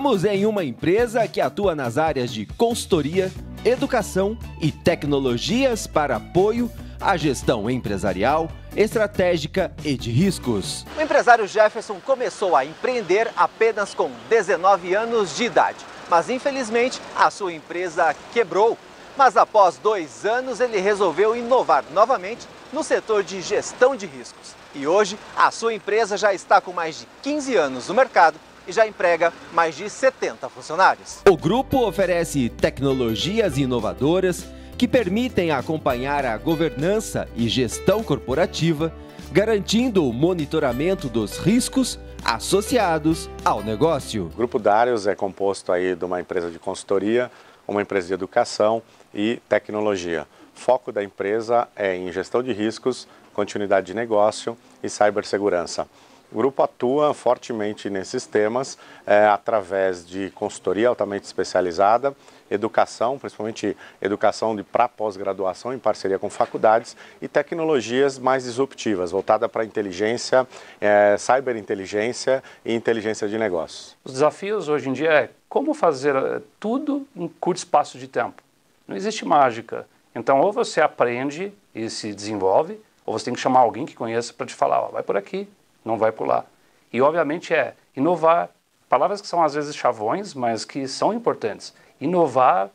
Estamos em uma empresa que atua nas áreas de consultoria, educação e tecnologias para apoio à gestão empresarial, estratégica e de riscos. O empresário Jefferson começou a empreender apenas com 19 anos de idade, mas infelizmente a sua empresa quebrou. Mas após dois anos ele resolveu inovar novamente no setor de gestão de riscos. E hoje a sua empresa já está com mais de 15 anos no mercado e já emprega mais de 70 funcionários. O grupo oferece tecnologias inovadoras que permitem acompanhar a governança e gestão corporativa, garantindo o monitoramento dos riscos associados ao negócio. O Grupo Darius é composto aí de uma empresa de consultoria, uma empresa de educação e tecnologia. O foco da empresa é em gestão de riscos, continuidade de negócio e cibersegurança. O grupo atua fortemente nesses temas é, através de consultoria altamente especializada, educação, principalmente educação de para pós-graduação em parceria com faculdades e tecnologias mais disruptivas, voltada para inteligência, é, cyberinteligência e inteligência de negócios. Os desafios hoje em dia é como fazer eh, tudo em curto espaço de tempo. Não existe mágica. Então, ou você aprende e se desenvolve, ou você tem que chamar alguém que conheça para te falar, vai por aqui, não vai pular. E, obviamente, é inovar, palavras que são às vezes chavões, mas que são importantes. Inovar,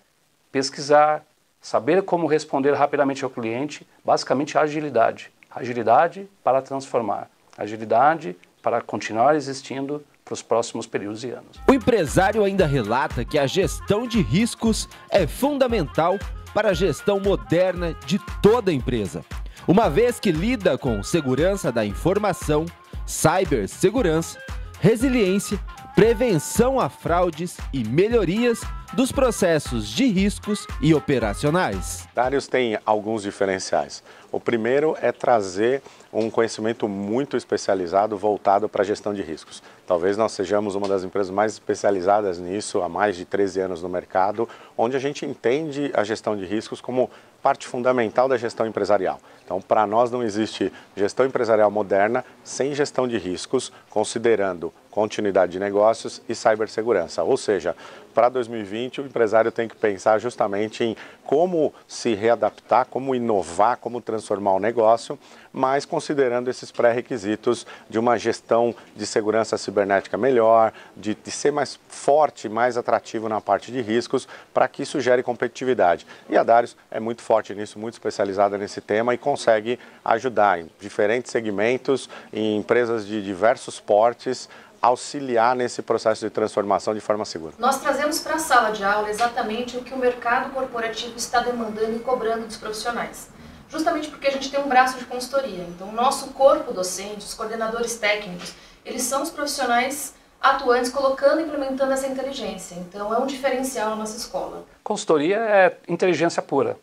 pesquisar, saber como responder rapidamente ao cliente, basicamente agilidade. Agilidade para transformar, agilidade para continuar existindo para os próximos períodos e anos. O empresário ainda relata que a gestão de riscos é fundamental para a gestão moderna de toda a empresa, uma vez que lida com segurança da informação, cibersegurança, resiliência, prevenção a fraudes e melhorias dos processos de riscos e operacionais. Darius tem alguns diferenciais. O primeiro é trazer um conhecimento muito especializado voltado para a gestão de riscos. Talvez nós sejamos uma das empresas mais especializadas nisso há mais de 13 anos no mercado, onde a gente entende a gestão de riscos como parte fundamental da gestão empresarial. Então, para nós não existe gestão empresarial moderna sem gestão de riscos, considerando continuidade de negócios e cibersegurança. Ou seja, para 2020 o empresário tem que pensar justamente em como se readaptar, como inovar, como transformar o negócio, mas considerando esses pré-requisitos de uma gestão de segurança cibernética melhor, de, de ser mais forte, mais atrativo na parte de riscos, para que isso gere competitividade. E a Darius é muito forte nisso, muito especializada nesse tema e consegue ajudar em diferentes segmentos, em empresas de diversos portes, auxiliar nesse processo de transformação de forma segura. Nós trazemos para a sala de aula exatamente o que o mercado corporativo está demandando e cobrando dos profissionais. Justamente porque a gente tem um braço de consultoria. Então, o nosso corpo docente, os coordenadores técnicos, eles são os profissionais atuantes colocando e implementando essa inteligência. Então, é um diferencial na nossa escola. Consultoria é inteligência pura.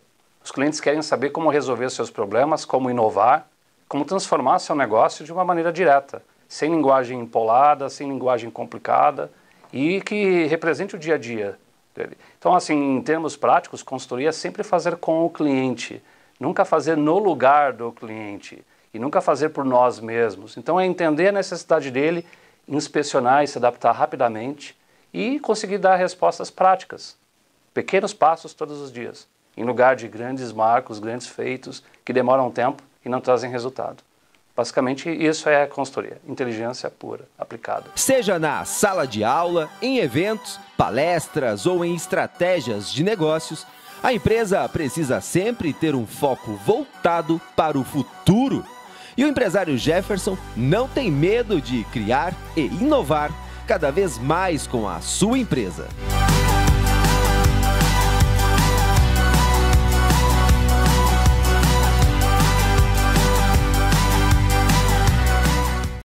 Os clientes querem saber como resolver seus problemas, como inovar, como transformar seu negócio de uma maneira direta sem linguagem empolada, sem linguagem complicada e que represente o dia a dia dele. Então, assim, em termos práticos, consultoria é sempre fazer com o cliente, nunca fazer no lugar do cliente e nunca fazer por nós mesmos. Então, é entender a necessidade dele, inspecionar e se adaptar rapidamente e conseguir dar respostas práticas, pequenos passos todos os dias, em lugar de grandes marcos, grandes feitos que demoram tempo e não trazem resultado. Basicamente, isso é a consultoria, inteligência pura, aplicada. Seja na sala de aula, em eventos, palestras ou em estratégias de negócios, a empresa precisa sempre ter um foco voltado para o futuro. E o empresário Jefferson não tem medo de criar e inovar cada vez mais com a sua empresa.